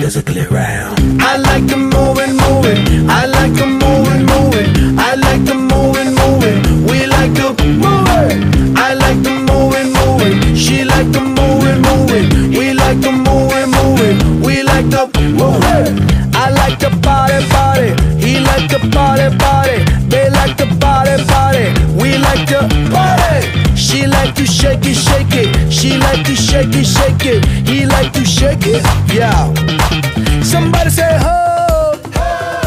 physically round. I like to move and move it. I like to move and move it. I like to move and move it. We like to move it. I like to move and move it. She like to move and move it. We like to move and move it. We like to move it. I like to party, party. He like to party, party. They like to party, party. We like to party. She like to shake it, shake it. She like to shake it, shake it. He like to shake it, yeah.